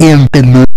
Internet.